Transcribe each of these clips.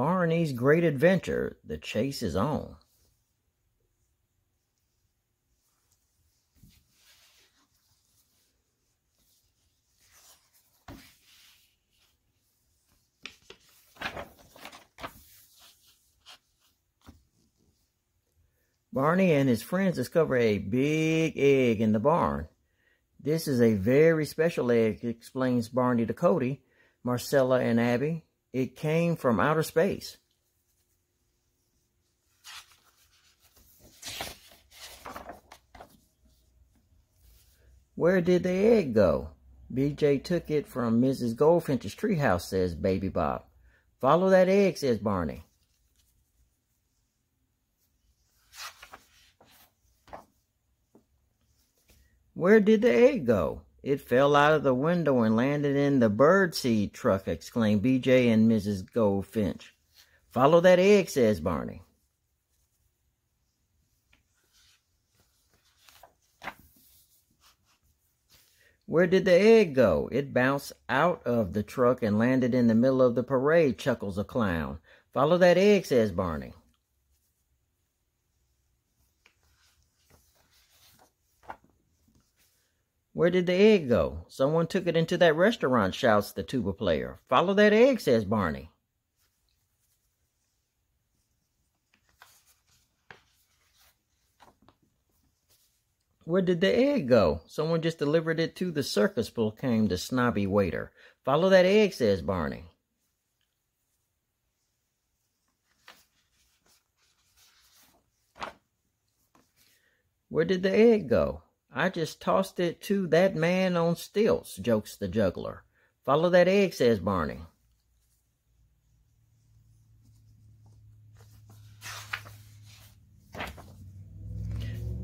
Barney's great adventure, the chase is on. Barney and his friends discover a big egg in the barn. This is a very special egg, explains Barney to Cody, Marcella, and Abby. It came from outer space. Where did the egg go? BJ took it from Mrs. Goldfinch's treehouse, says Baby Bop. Follow that egg, says Barney. Where did the egg go? It fell out of the window and landed in the birdseed truck, exclaimed BJ and Mrs. Goldfinch. Follow that egg, says Barney. Where did the egg go? It bounced out of the truck and landed in the middle of the parade, chuckles a clown. Follow that egg, says Barney. Where did the egg go? Someone took it into that restaurant, shouts the tuba player. Follow that egg, says Barney. Where did the egg go? Someone just delivered it to the circus, proclaimed the snobby waiter. Follow that egg, says Barney. Where did the egg go? I just tossed it to that man on stilts, jokes the juggler. Follow that egg, says Barney.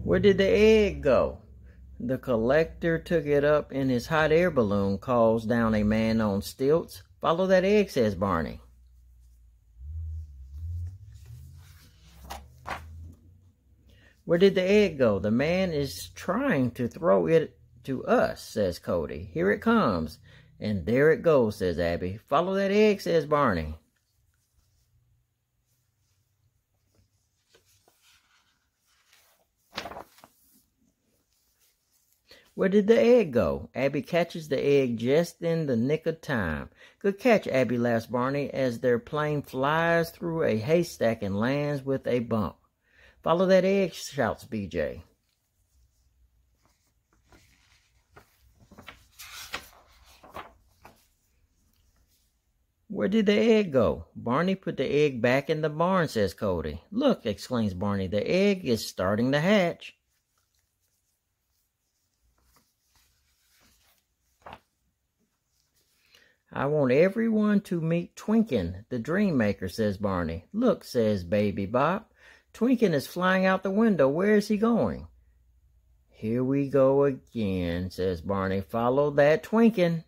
Where did the egg go? The collector took it up in his hot air balloon, calls down a man on stilts. Follow that egg, says Barney. Where did the egg go? The man is trying to throw it to us, says Cody. Here it comes. And there it goes, says Abby. Follow that egg, says Barney. Where did the egg go? Abby catches the egg just in the nick of time. Good catch, Abby, laughs Barney as their plane flies through a haystack and lands with a bump. Follow that egg, shouts BJ. Where did the egg go? Barney put the egg back in the barn, says Cody. Look, exclaims Barney, the egg is starting to hatch. I want everyone to meet Twinken, the dream maker, says Barney. Look, says Baby Bop. Twinken is flying out the window. Where is he going? Here we go again, says Barney. Follow that Twinken.